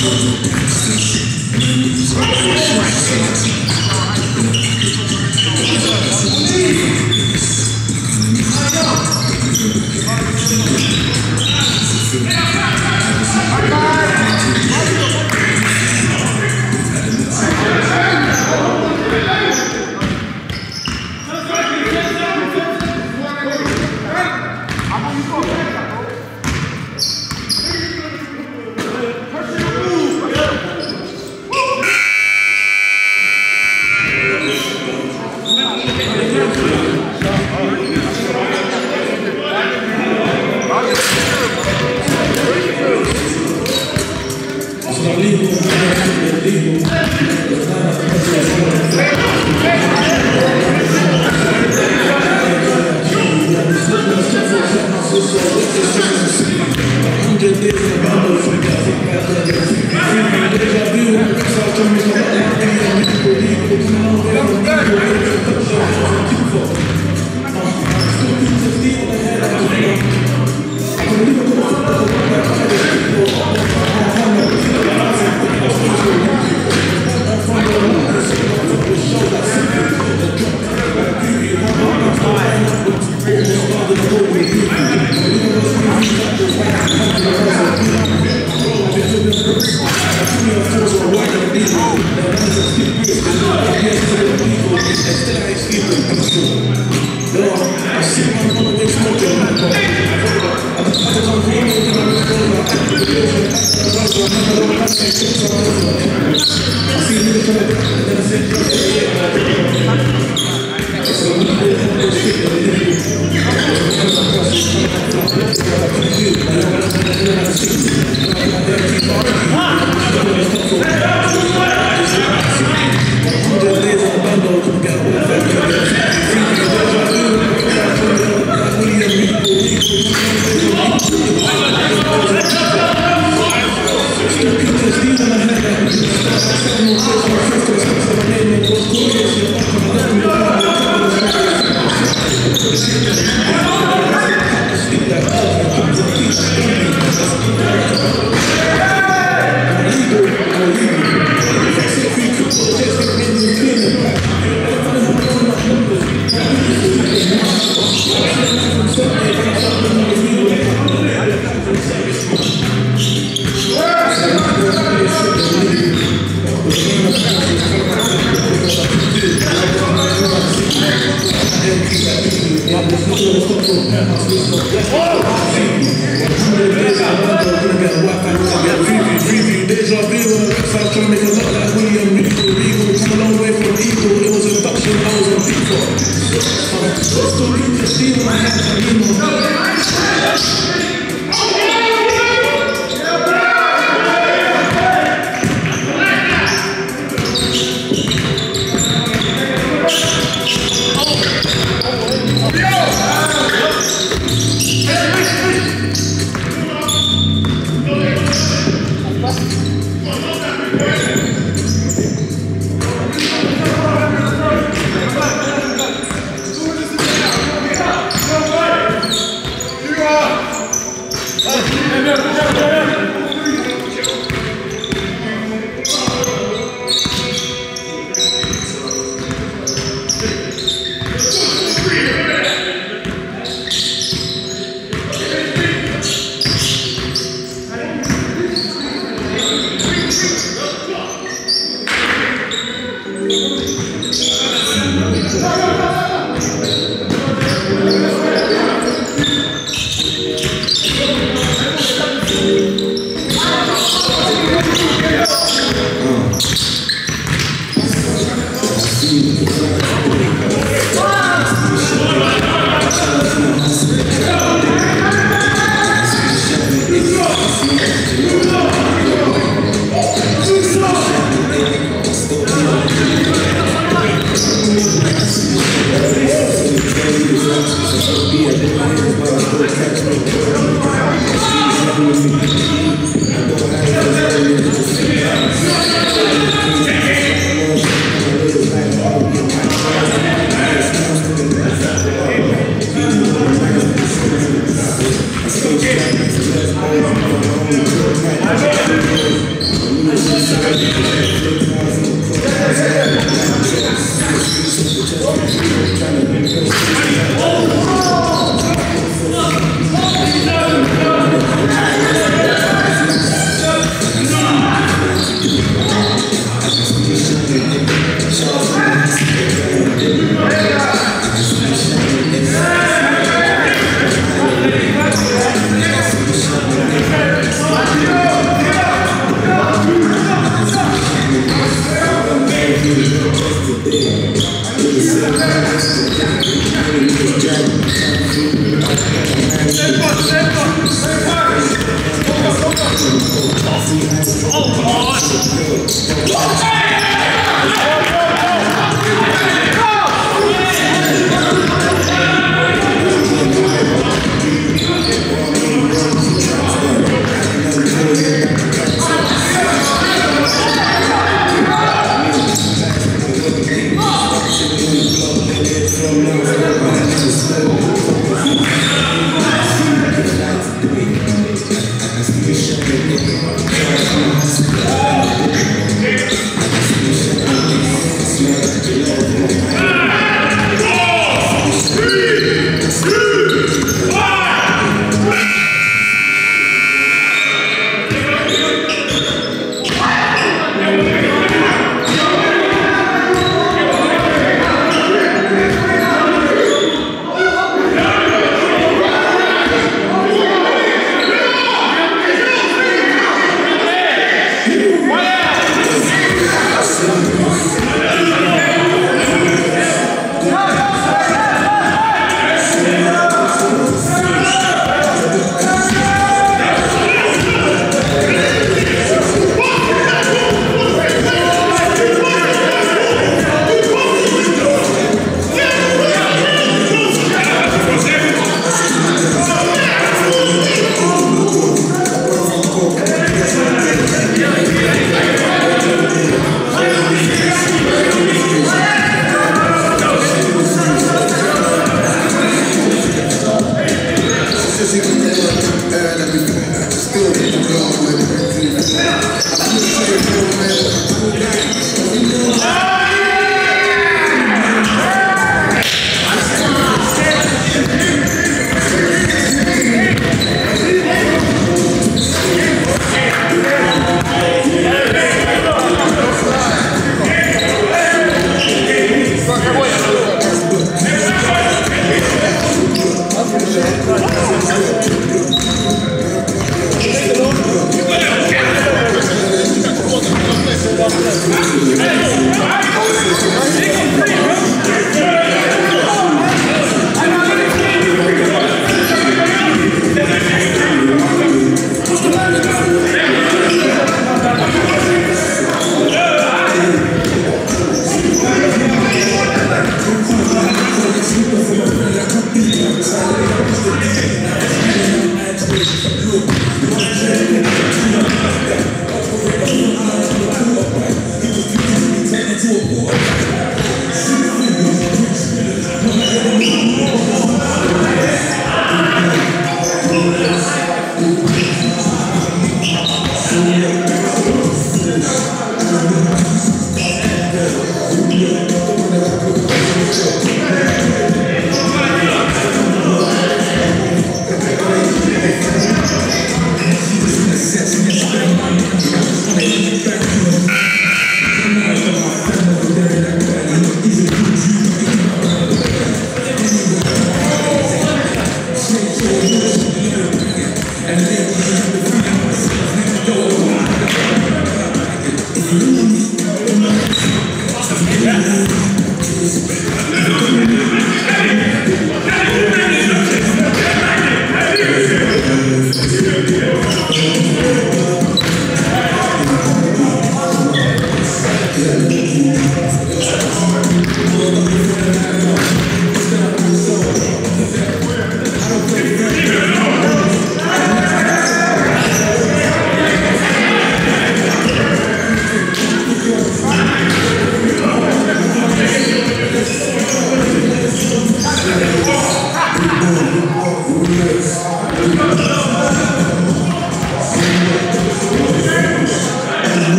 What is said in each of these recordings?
Хорошо.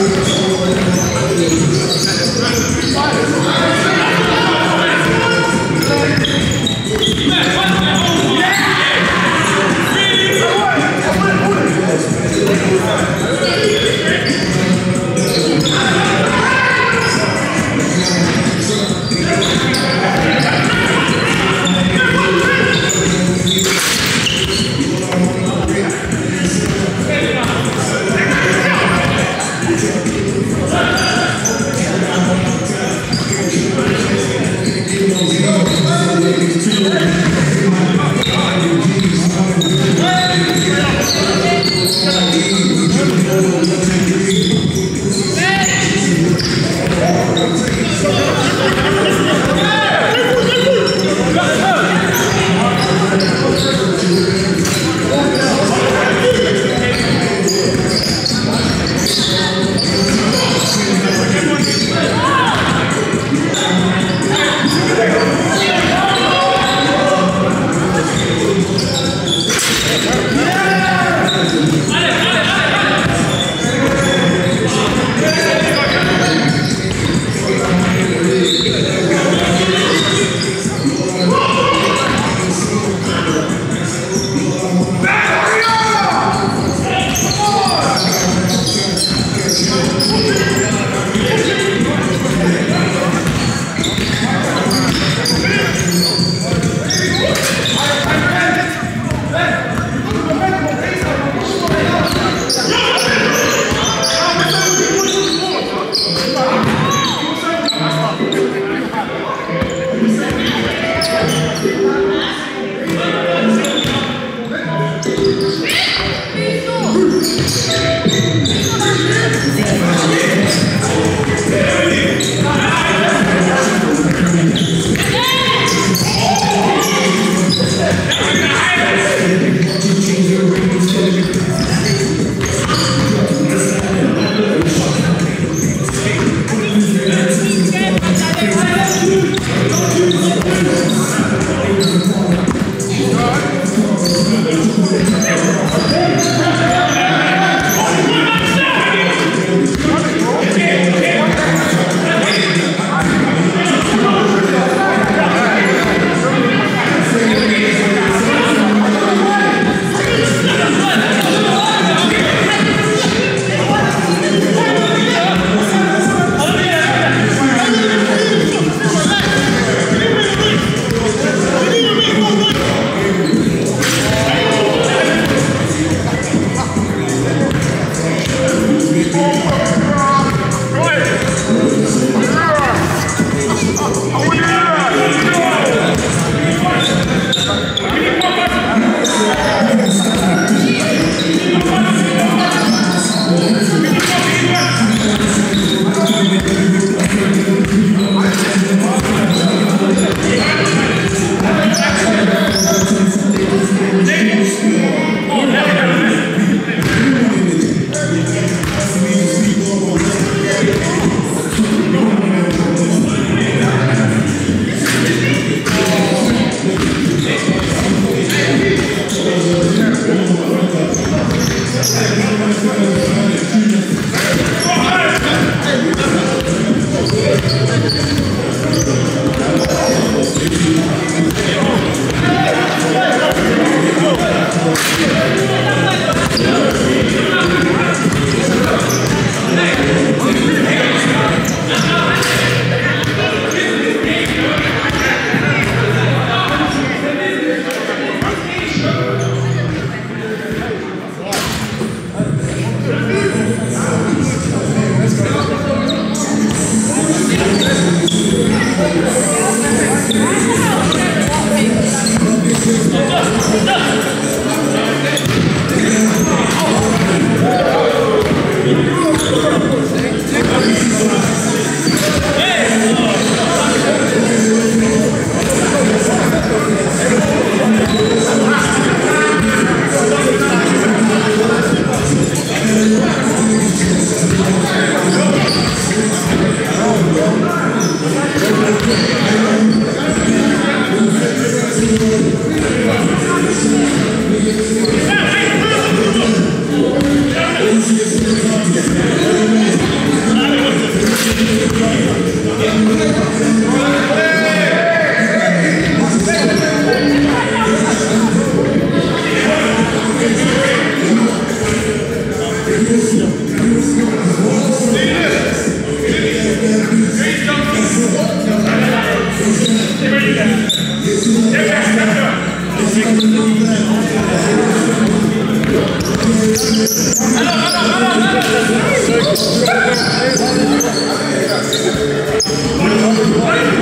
Okay. Thank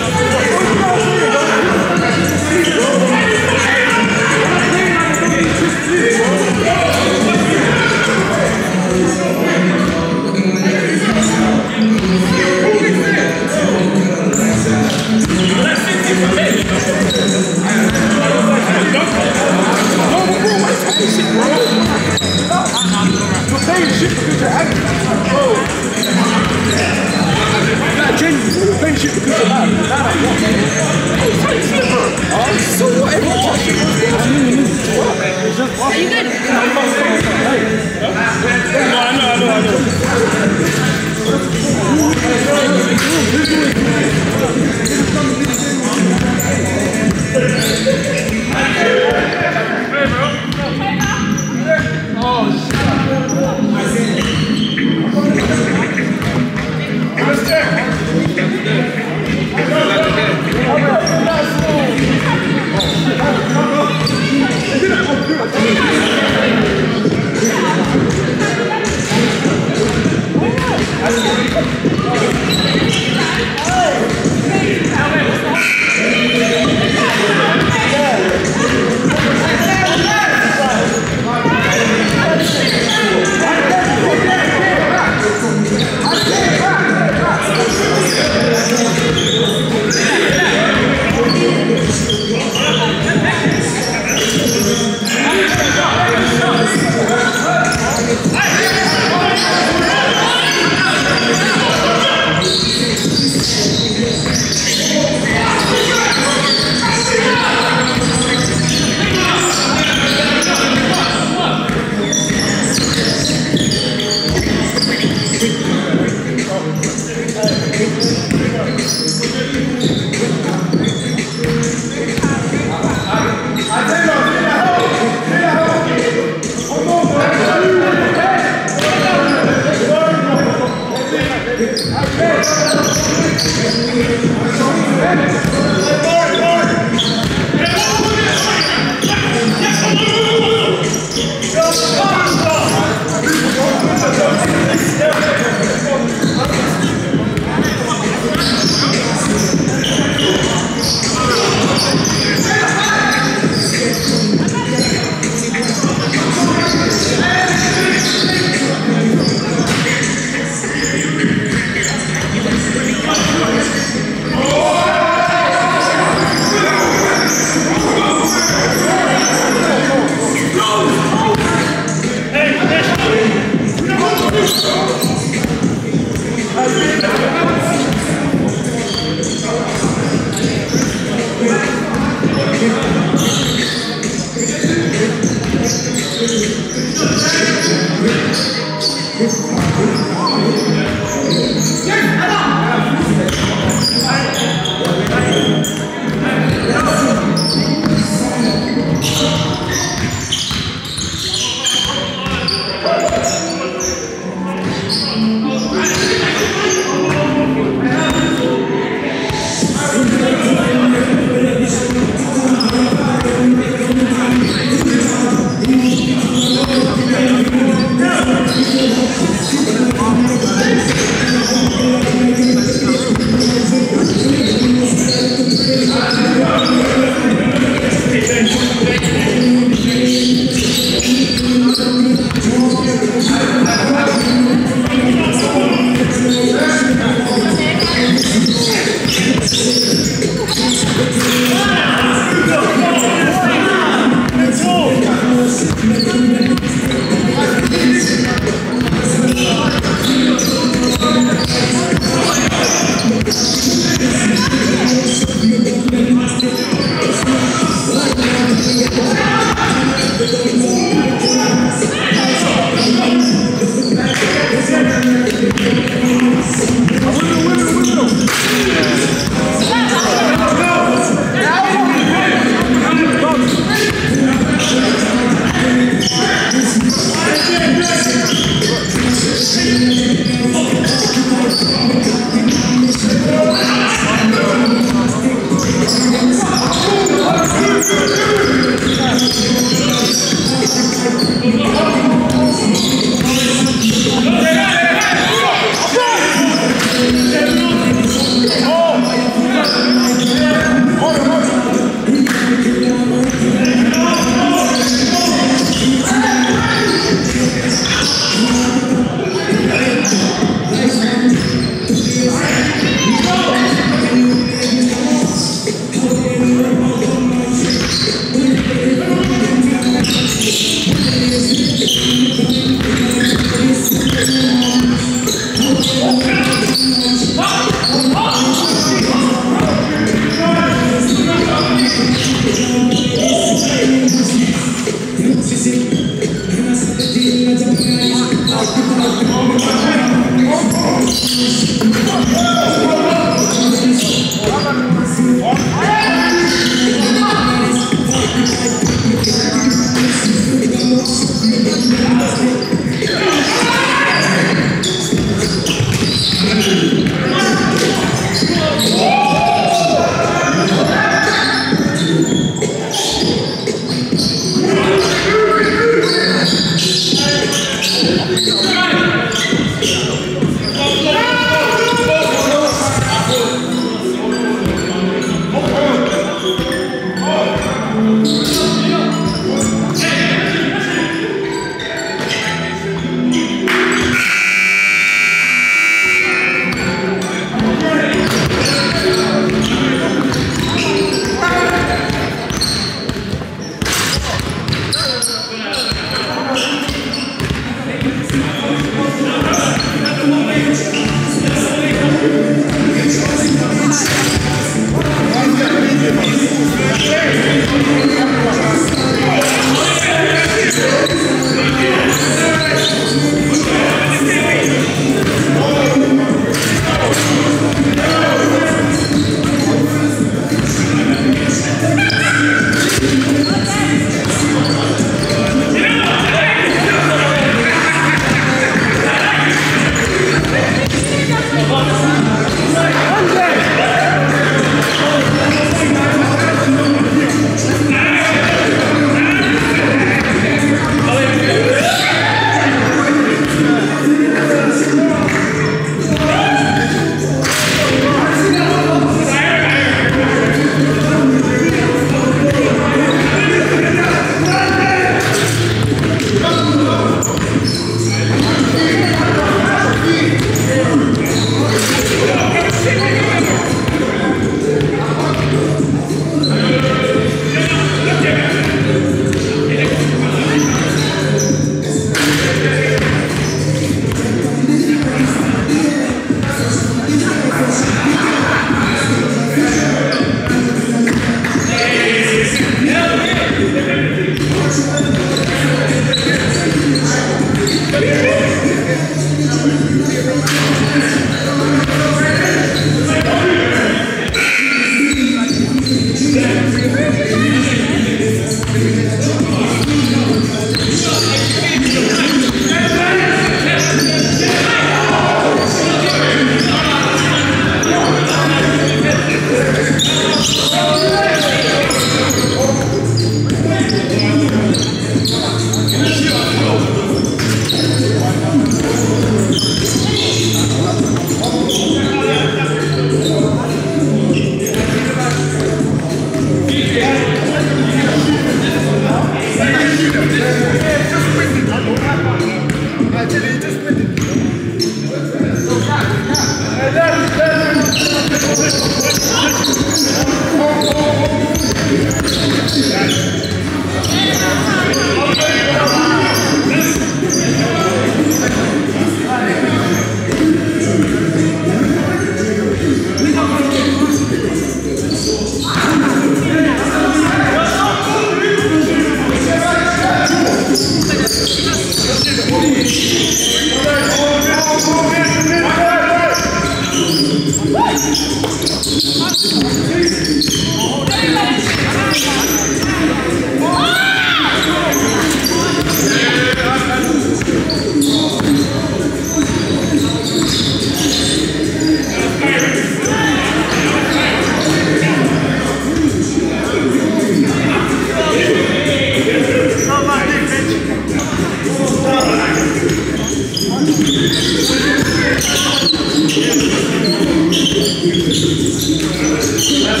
Gracias.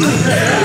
Yeah.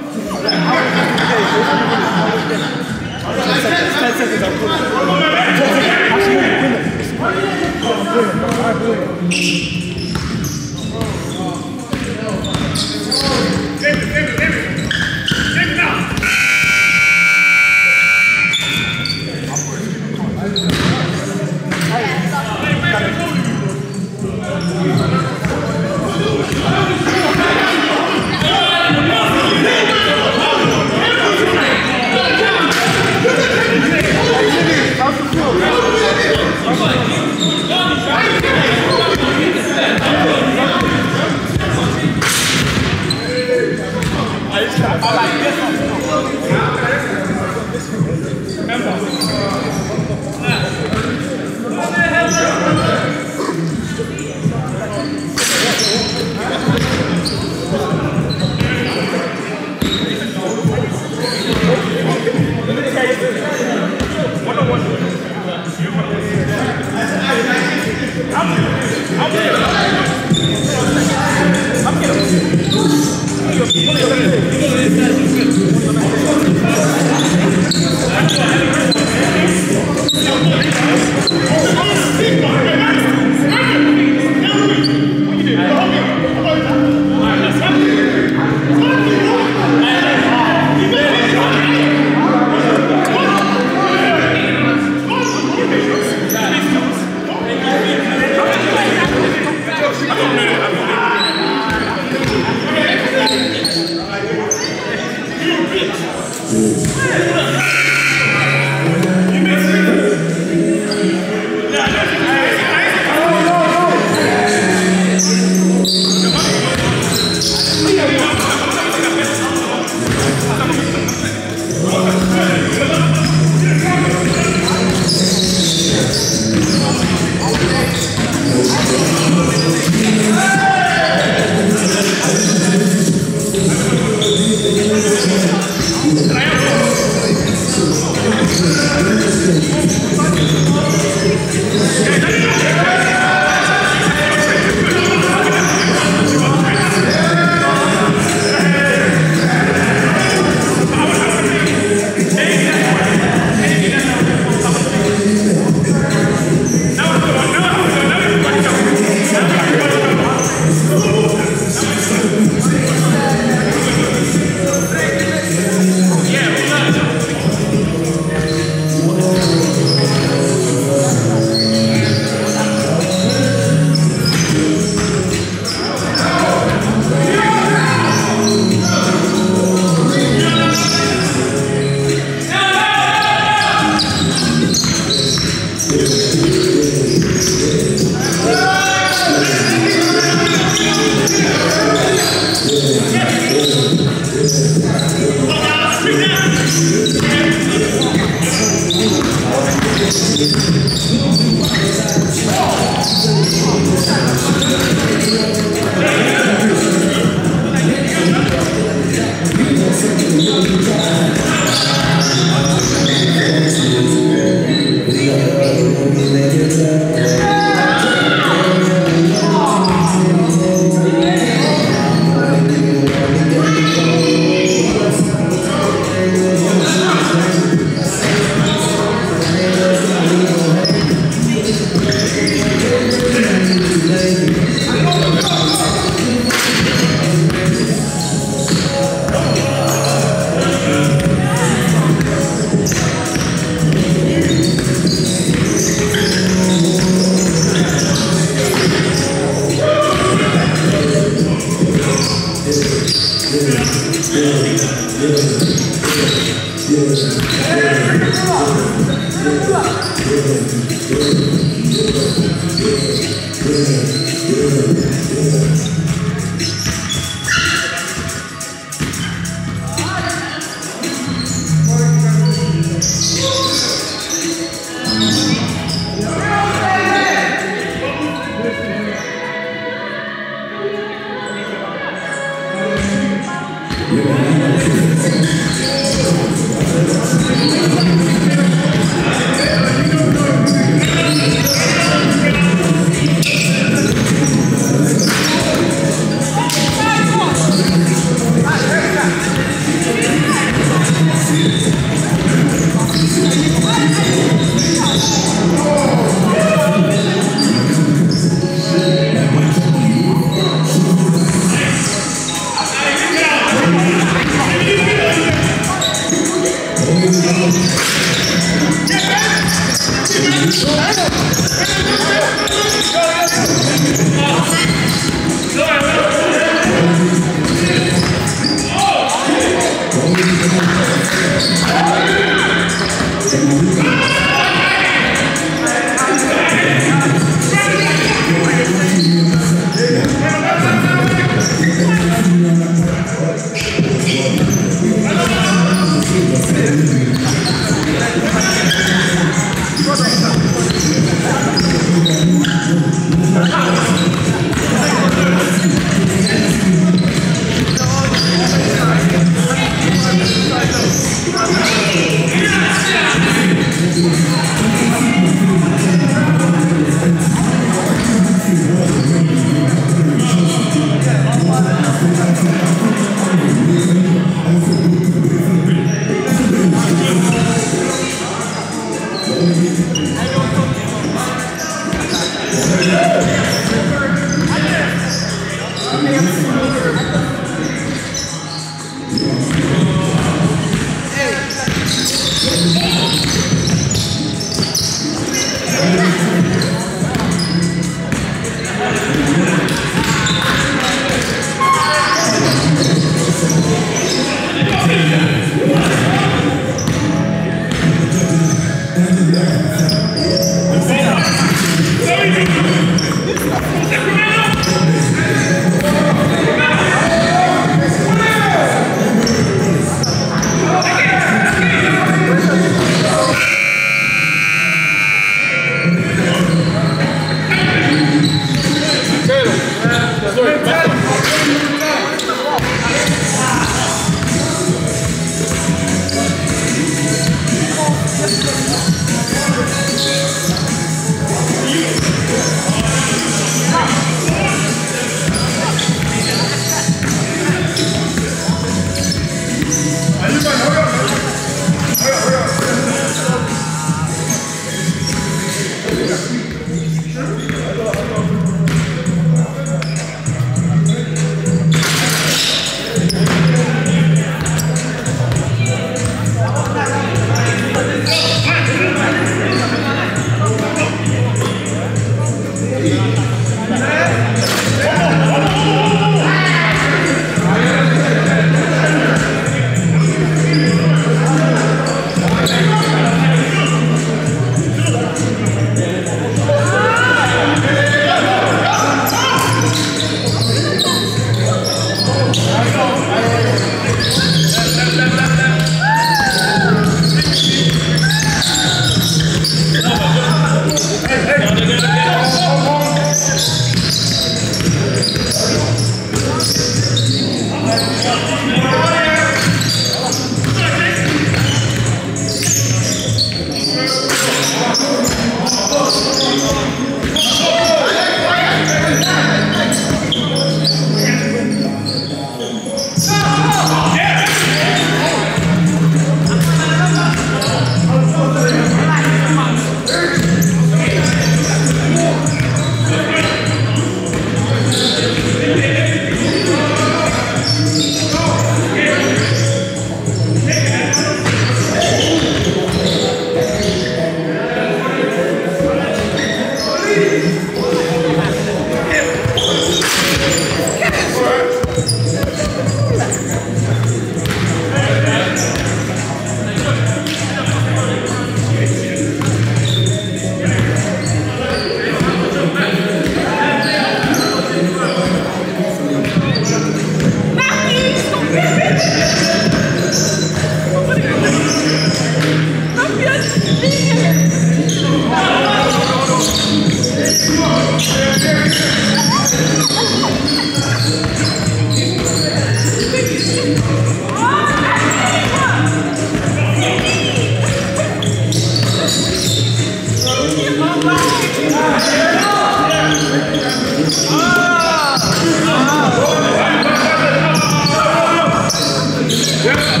Yes.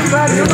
Valeu,